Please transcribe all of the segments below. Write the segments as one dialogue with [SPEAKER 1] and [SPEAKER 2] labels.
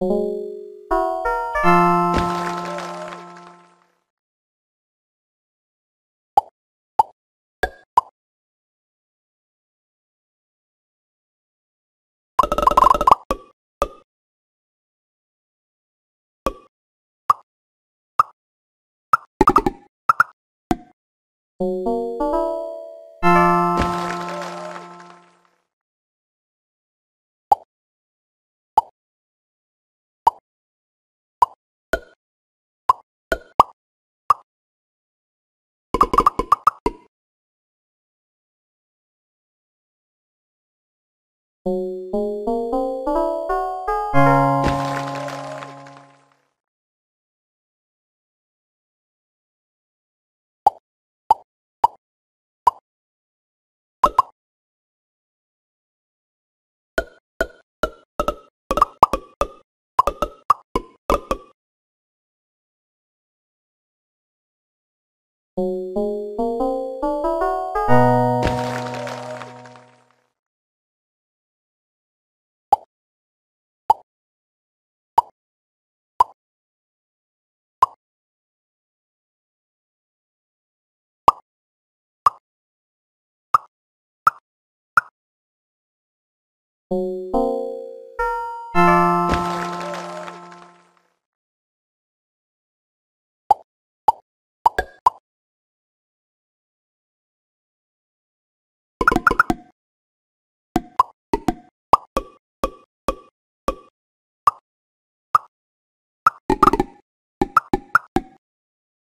[SPEAKER 1] you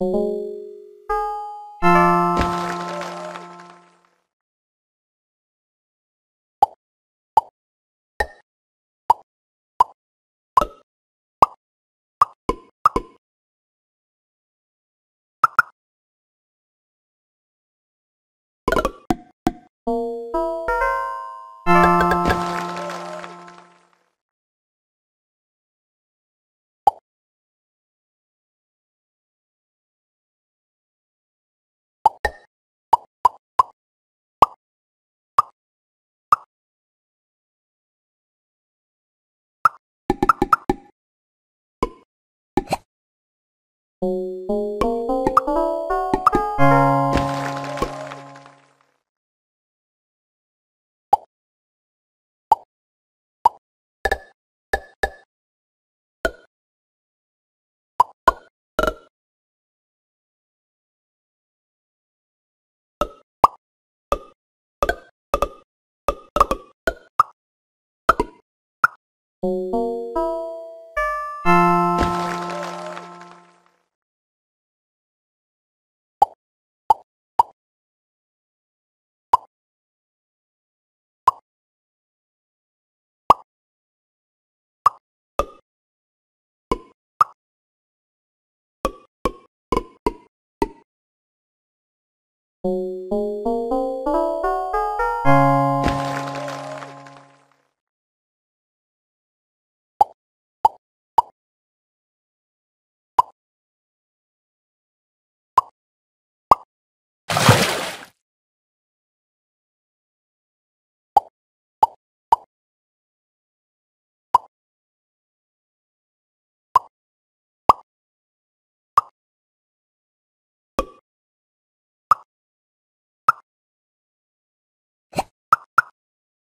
[SPEAKER 1] you Música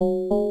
[SPEAKER 1] Oh.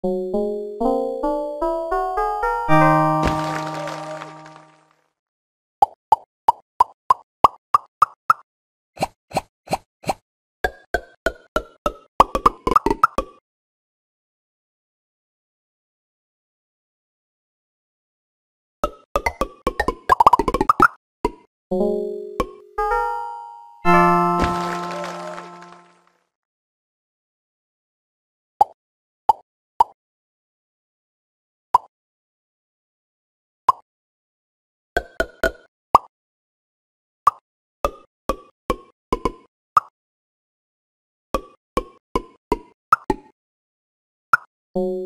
[SPEAKER 1] you you